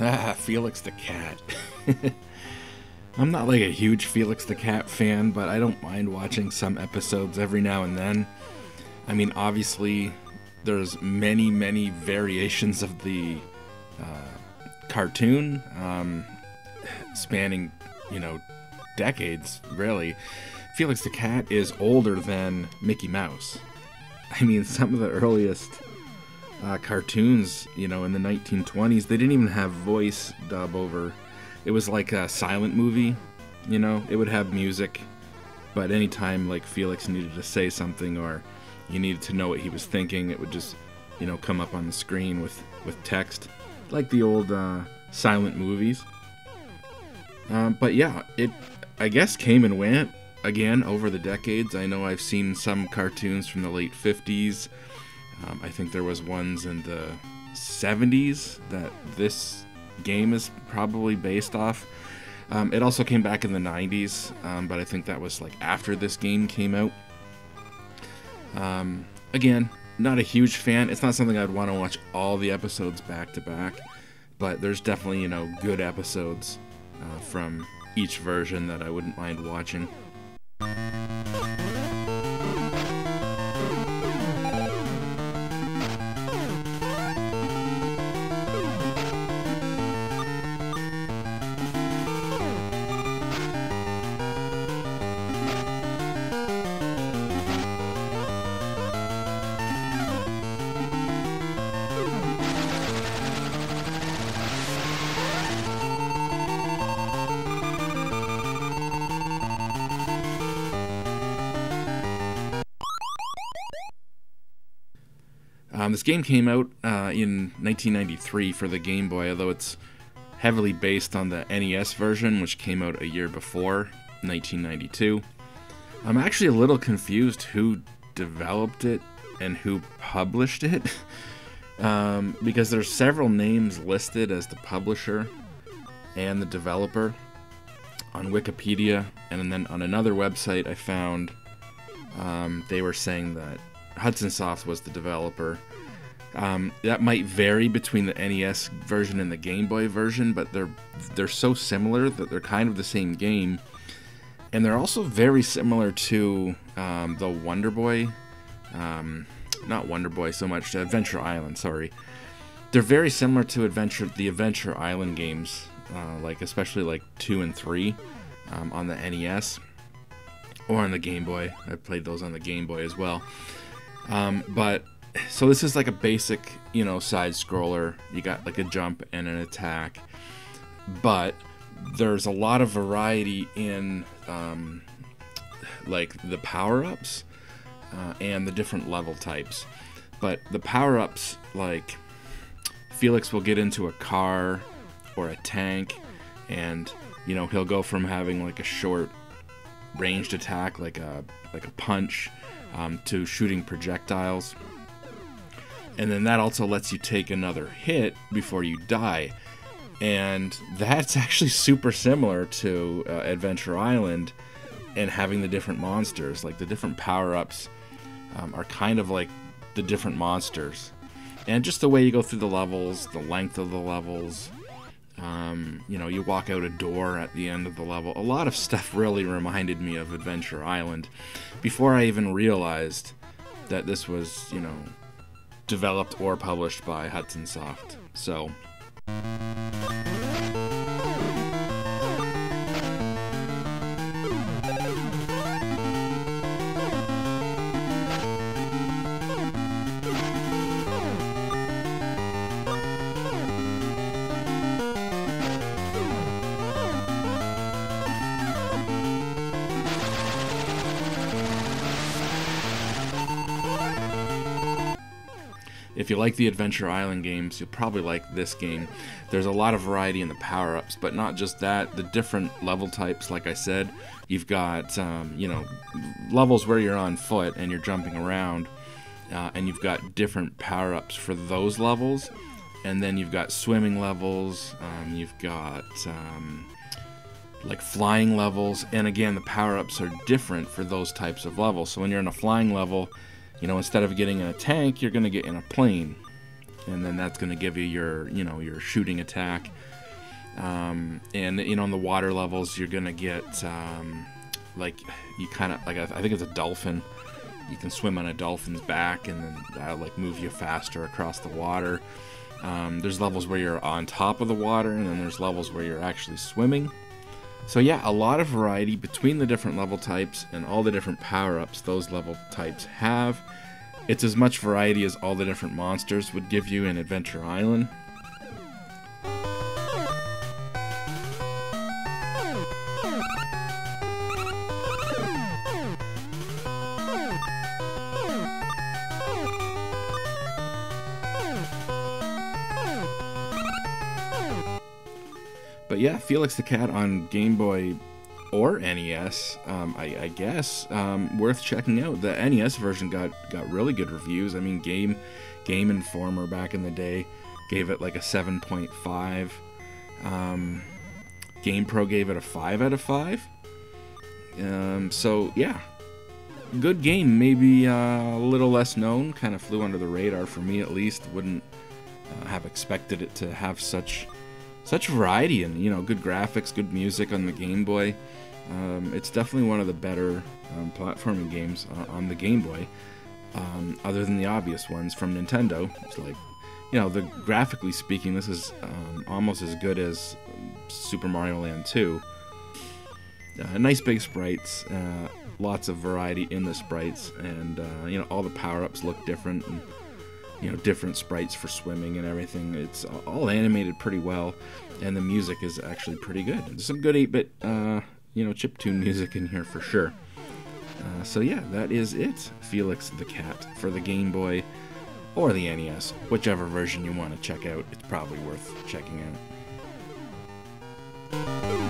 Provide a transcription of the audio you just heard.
Ah, Felix the Cat. I'm not like a huge Felix the Cat fan, but I don't mind watching some episodes every now and then. I mean, obviously, there's many, many variations of the uh, cartoon, um, spanning, you know, decades, really. Felix the Cat is older than Mickey Mouse. I mean, some of the earliest uh, cartoons, you know, in the 1920s, they didn't even have voice dub over. It was like a silent movie, you know. It would have music, but anytime like Felix needed to say something or you needed to know what he was thinking, it would just, you know, come up on the screen with with text, like the old uh, silent movies. Um, but yeah, it I guess came and went again over the decades. I know I've seen some cartoons from the late 50s. Um, I think there was ones in the 70s that this game is probably based off. Um, it also came back in the 90s, um, but I think that was like after this game came out. Um, again, not a huge fan. It's not something I'd want to watch all the episodes back to back, but there's definitely, you know, good episodes uh, from each version that I wouldn't mind watching. Um, this game came out uh, in 1993 for the Game Boy, although it's heavily based on the NES version, which came out a year before, 1992. I'm actually a little confused who developed it and who published it, um, because there's several names listed as the publisher and the developer on Wikipedia, and then on another website I found um, they were saying that Hudson Soft was the developer. Um, that might vary between the NES version and the Game Boy version, but they're they're so similar that they're kind of the same game, and they're also very similar to um, the Wonder Boy, um, not Wonder Boy so much, Adventure Island. Sorry, they're very similar to Adventure the Adventure Island games, uh, like especially like two and three um, on the NES or on the Game Boy. I played those on the Game Boy as well. Um, but so this is like a basic, you know, side scroller. You got like a jump and an attack, but there's a lot of variety in um, like the power ups uh, and the different level types. But the power ups, like Felix will get into a car or a tank, and you know he'll go from having like a short ranged attack, like a like a punch, um, to shooting projectiles. And then that also lets you take another hit before you die. And that's actually super similar to uh, Adventure Island and having the different monsters. Like the different power ups um, are kind of like the different monsters. And just the way you go through the levels, the length of the levels, um, you know, you walk out a door at the end of the level. A lot of stuff really reminded me of Adventure Island before I even realized that this was, you know, developed or published by Hudson Soft. So. If you like the Adventure Island games, you'll probably like this game. There's a lot of variety in the power ups, but not just that, the different level types, like I said. You've got, um, you know, levels where you're on foot and you're jumping around, uh, and you've got different power ups for those levels. And then you've got swimming levels, um, you've got. Um, like flying levels, and again, the power ups are different for those types of levels. So when you're in a flying level, you know, instead of getting in a tank, you're going to get in a plane. and then that's going to give you your you know your shooting attack. Um, and you know on the water levels you're going to get um, like you kind of like I, think it's a dolphin. You can swim on a dolphin's back, and then that'll like move you faster across the water. Um, there's levels where you're on top of the water, and then there's levels where you're actually swimming. So yeah, a lot of variety between the different level types and all the different power-ups those level types have. It's as much variety as all the different monsters would give you in Adventure Island. Yeah, Felix the Cat on Game Boy or NES, um, I, I, guess, um, worth checking out. The NES version got got really good reviews. I mean, Game Game Informer back in the day gave it like a 7.5. Um, GamePro gave it a 5 out of 5. Um, so yeah, good game. Maybe uh, a little less known. Kind of flew under the radar for me at least. Wouldn't uh, have expected it to have such such variety and you know good graphics, good music on the Game Boy. Um, it's definitely one of the better um, platforming games uh, on the Game Boy, um, other than the obvious ones from Nintendo. It's like, you know, the graphically speaking, this is um, almost as good as Super Mario Land 2. Uh, nice big sprites, uh, lots of variety in the sprites, and uh, you know all the power-ups look different. And, you know different sprites for swimming and everything. It's all animated pretty well, and the music is actually pretty good. There's some good 8-bit, uh, you know, chip tune music in here for sure. Uh, so yeah, that is it. Felix the Cat for the Game Boy or the NES, whichever version you want to check out. It's probably worth checking out.